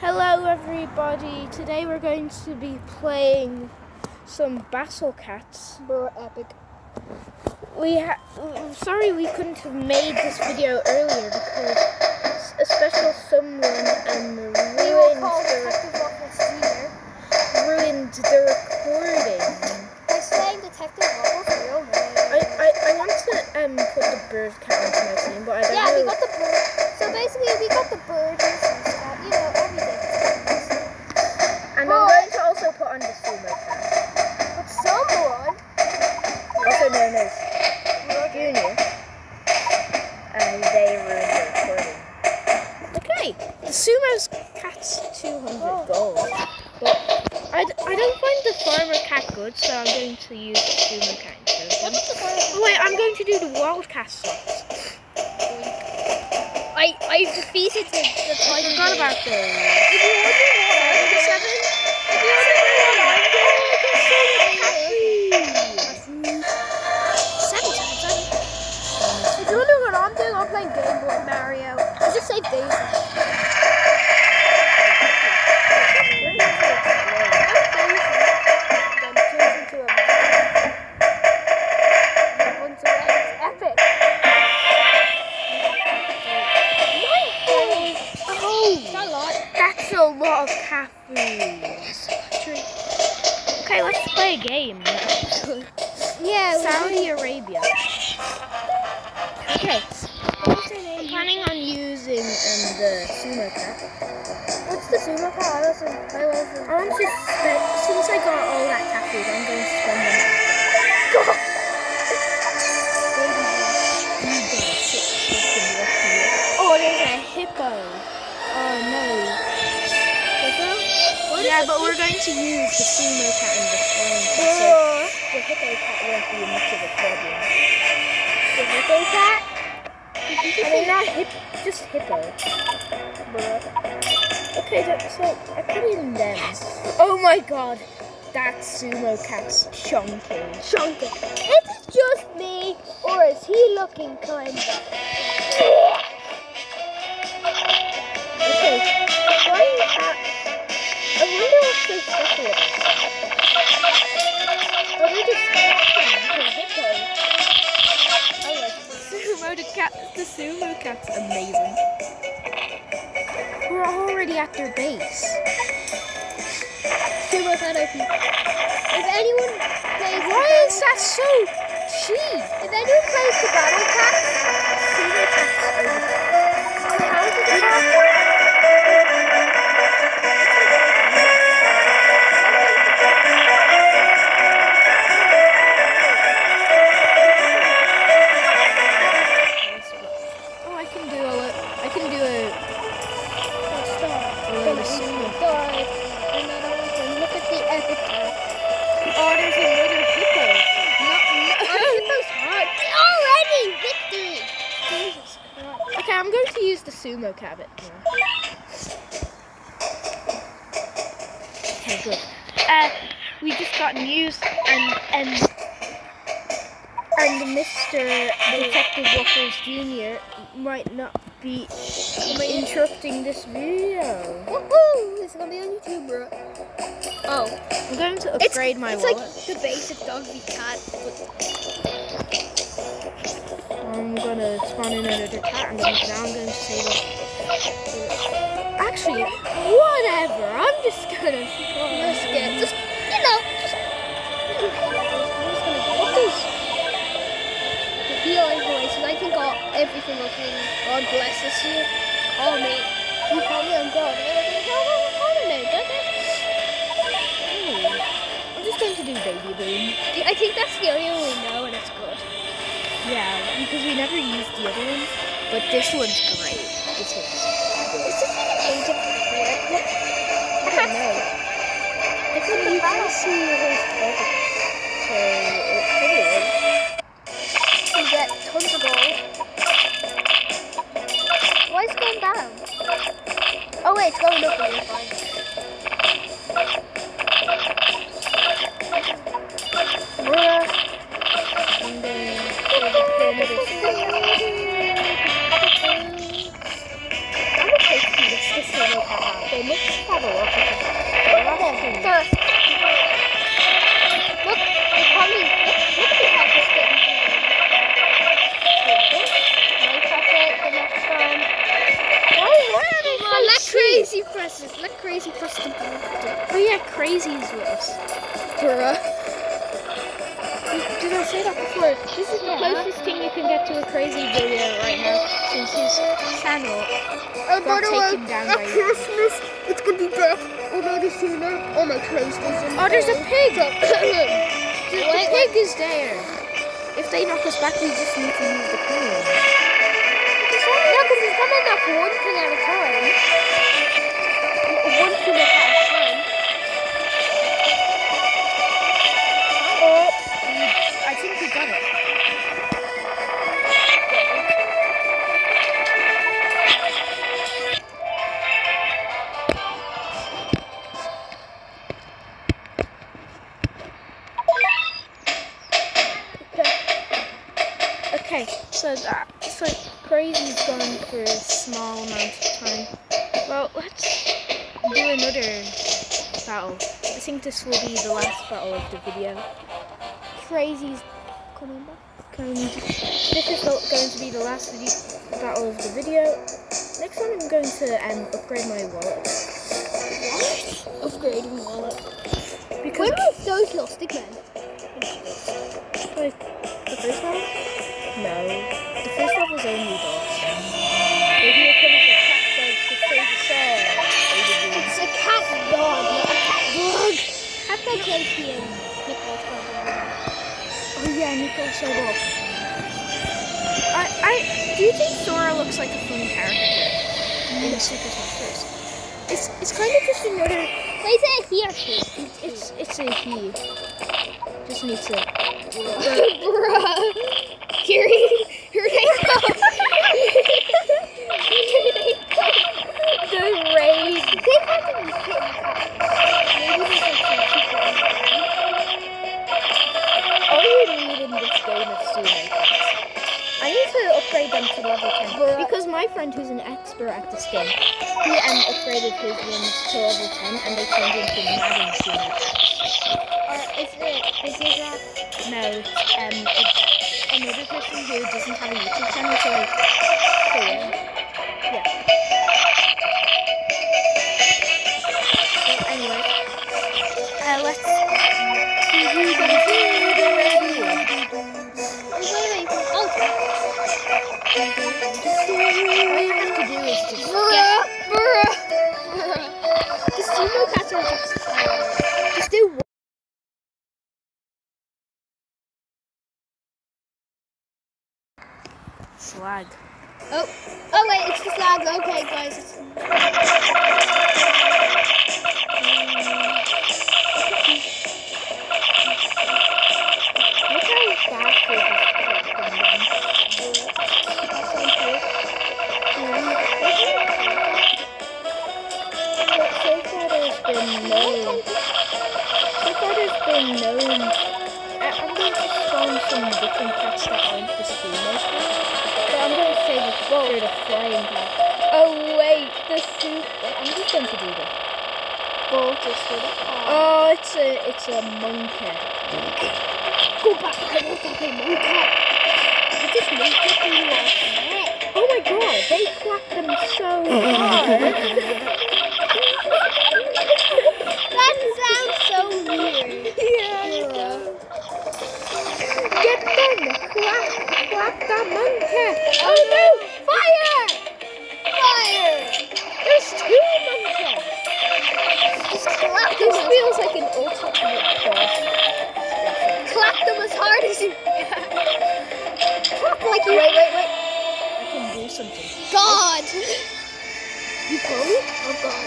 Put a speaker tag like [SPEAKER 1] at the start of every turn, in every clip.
[SPEAKER 1] Hello everybody, today we're going to be playing some Battle Cats.
[SPEAKER 2] Bro, epic.
[SPEAKER 1] We ha sorry we couldn't have made this video earlier because a special someone um,
[SPEAKER 2] We
[SPEAKER 1] ruined the,
[SPEAKER 2] Detective Wafflez Jr.
[SPEAKER 1] ruined the recording.
[SPEAKER 2] By saying Detective Wafflez real name.
[SPEAKER 1] I, I, I want to um put the bird cat into my team, but I don't
[SPEAKER 2] yeah,
[SPEAKER 1] know.
[SPEAKER 2] we got the bird. So basically, we got the bird
[SPEAKER 1] going to use the sumo cat instead.
[SPEAKER 2] what's the bird?
[SPEAKER 1] Oh wait, I'm going to do the wildcat slots.
[SPEAKER 2] I I defeated the the
[SPEAKER 1] I forgot about those.
[SPEAKER 2] If you wonder what I'm doing,
[SPEAKER 1] Seven?
[SPEAKER 2] if you wonder what I'm doing, oh, seven times. I'm- If you wonder what I'm doing, I'm playing Game Boy Mario. I just saved Daisy.
[SPEAKER 1] Planning on using um, the sumo cat.
[SPEAKER 2] What's the sumo cat? I wasn't. I wasn't.
[SPEAKER 1] I want to spend, since I got all that cat food, I'm going to spend them God! You got a shit fucking lucky. Oh, there's a hippo. Oh no. Hippo?
[SPEAKER 2] What
[SPEAKER 1] yeah, but we're going to use the sumo cat and the cat, so
[SPEAKER 2] Oh,
[SPEAKER 1] the hippo cat won't be much of a problem.
[SPEAKER 2] the hippo cat?
[SPEAKER 1] I mean, not hip, just hippo. Okay, that's like, I put in them. Oh my god, that sumo cat's chunky.
[SPEAKER 2] Chunky. Is it just me, or is he looking kind of?
[SPEAKER 1] Okay, flying cat. I wonder what's so special about cat. The sumo cat's amazing. We're already at their base.
[SPEAKER 2] Sumo cat OP. If anyone plays,
[SPEAKER 1] Why is that so cheap?
[SPEAKER 2] If anyone plays the battle cat,
[SPEAKER 1] Okay, I'm going to use the sumo now. Okay, good. Uh, we just got news and and and Mr. Detective Wafflez Jr. might not be interrupting this video.
[SPEAKER 2] Woohoo! It's gonna be on YouTube, bro. Oh,
[SPEAKER 1] I'm going to
[SPEAKER 2] it's,
[SPEAKER 1] upgrade my
[SPEAKER 2] it's
[SPEAKER 1] wallet.
[SPEAKER 2] like the basic doggy cat.
[SPEAKER 1] I'm gonna spawn in another cat and now I'm gonna save it. Actually, whatever. I'm just gonna.
[SPEAKER 2] just get, just you know, just. I'm just gonna get what is the healing voices. I think all everything okay. God bless us you. Call me. You call me on God. I'm
[SPEAKER 1] just going to do baby boom.
[SPEAKER 2] I think that's the only one we know, and it's good.
[SPEAKER 1] Yeah, because we never used the other ones, but this one's great. This one's good.
[SPEAKER 2] Is this even age appropriate?
[SPEAKER 1] I don't know. I you can see his target,
[SPEAKER 2] Oh
[SPEAKER 1] yeah, crazy is with us.
[SPEAKER 2] Bruh.
[SPEAKER 1] Did I say that before? This is the
[SPEAKER 3] Yeah.
[SPEAKER 1] closest thing you can get to a crazy video right now since his channel
[SPEAKER 2] Oh,
[SPEAKER 1] got taken down by
[SPEAKER 2] Christmas, it's gonna be back already sooner on oh, my PlayStation.
[SPEAKER 1] Oh, there's a pig! the, the pig is there. If they knock us back, we just need to use the crane.
[SPEAKER 2] No, because he's coming up one thing at a time.
[SPEAKER 1] Think this will be the last battle of the video.
[SPEAKER 2] Crazy's coming back.
[SPEAKER 1] And this is going to be the last video, battle of the video. Next one, I'm going to um, upgrade my wallet
[SPEAKER 2] Upgrading wallet.
[SPEAKER 1] because
[SPEAKER 2] Where are those men?
[SPEAKER 1] like the first one. No, the first level's only dogs. Cat dog
[SPEAKER 2] JP and Nicholas
[SPEAKER 1] Oh yeah, Nico showed up. I, I, do you think Sora looks like a fun character in the Super Smash It's, it's kind of just another.
[SPEAKER 2] Why is it a he or she?
[SPEAKER 1] It's, it's a he. Just needs to.
[SPEAKER 2] Bruh. Here,
[SPEAKER 1] No, um, another person who doesn't have a YouTube channel, so like, so Slag.
[SPEAKER 2] Oh, oh wait, it's just lag. Okay, guys. It's...
[SPEAKER 1] Look how fast they just collecting them. So far there's been no. So far there's been no. I, going to spawn some different cats that aren't the sumo cat. But I'm going to save it for the flying cat. Oh wait, the suit. I'm just going to do this.
[SPEAKER 2] Voltage for the
[SPEAKER 1] Oh, it's a it's a monkey.
[SPEAKER 2] Go back. I want that big monkey. Just make it in your.
[SPEAKER 1] Oh my god, they clapped them so hard.
[SPEAKER 2] That sounds so weird.
[SPEAKER 1] Them! Clap, clap that monkey! Oh no! Fire!
[SPEAKER 2] Fire!
[SPEAKER 1] There's two monkeys!
[SPEAKER 2] Just clap them,
[SPEAKER 1] This feels like an ultimate boss.
[SPEAKER 2] clap them as hard as you can. Clap like you.
[SPEAKER 1] Wait, wait, wait. I can do something.
[SPEAKER 2] God!
[SPEAKER 1] You call me?
[SPEAKER 2] Oh God.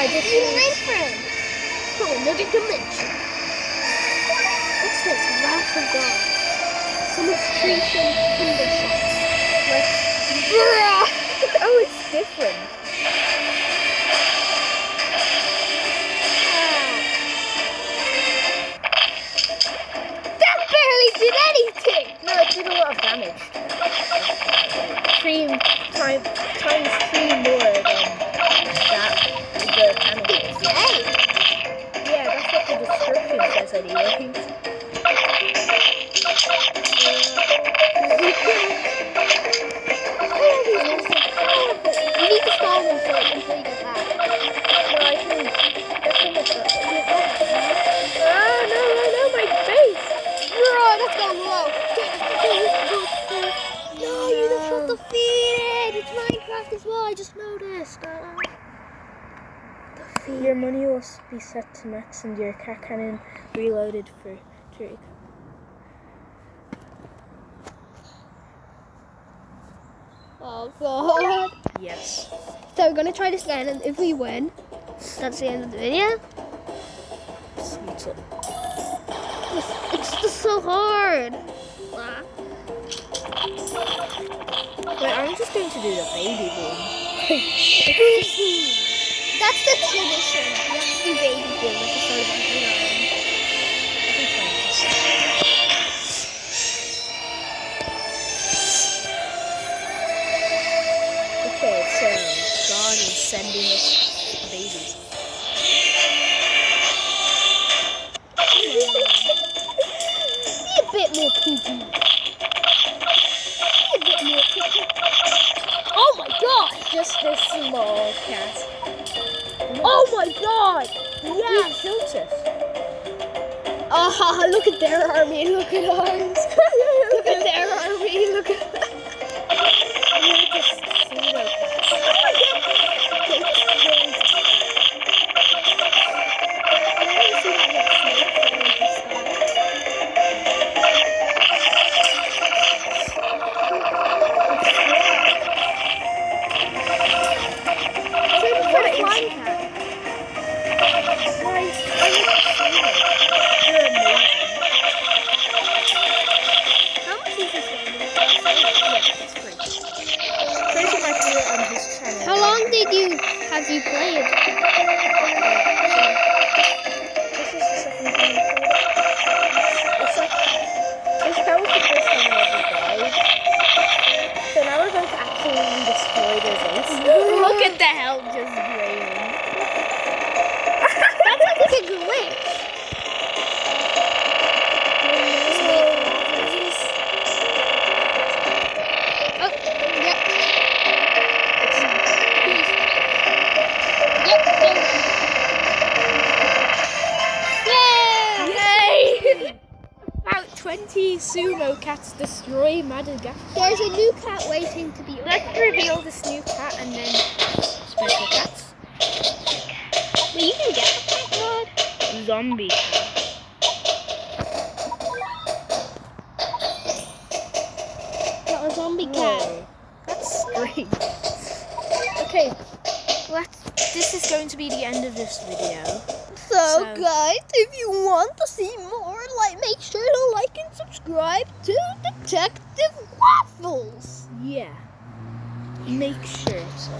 [SPEAKER 1] I just
[SPEAKER 2] You made friend.
[SPEAKER 1] from another dimension.
[SPEAKER 2] Of God. Some thunder shots.
[SPEAKER 1] Let's.
[SPEAKER 2] Bruh!
[SPEAKER 1] Oh, it's different. Your money will s- be set to max and your cat cannon reloaded for three.
[SPEAKER 2] Oh god.
[SPEAKER 1] Yes.
[SPEAKER 2] So we're gonna try this again, and if we win, that's the end of the video. It's, it's just so hard. Ah.
[SPEAKER 1] Wait, I'm just going to do the baby boom.
[SPEAKER 2] That's the tradition. To do baby boom at the of every round.
[SPEAKER 1] Okay, so God is sending us babies.
[SPEAKER 2] Be a bit more poopy. Be a bit more poopy. Oh my god!
[SPEAKER 1] Just this small cat.
[SPEAKER 2] Oh my god!
[SPEAKER 1] Yeah, Joseph.
[SPEAKER 2] Ah, look at their army, look at ours. Did you have you played?
[SPEAKER 1] Cats destroy Madagascar.
[SPEAKER 2] There's a new cat waiting to be
[SPEAKER 1] Let's reveal this new cat and then special cats.
[SPEAKER 2] Well, you can get the cat god.
[SPEAKER 1] Zombie cat.
[SPEAKER 2] Got a zombie cat.
[SPEAKER 1] That's strange. Okay, let's. This is going to be the end of this video.
[SPEAKER 2] So,
[SPEAKER 1] So-
[SPEAKER 2] guys, if you want to see more, like, make sure to like and subscribe to Detective Wafflez.
[SPEAKER 1] Yeah. Make sure so.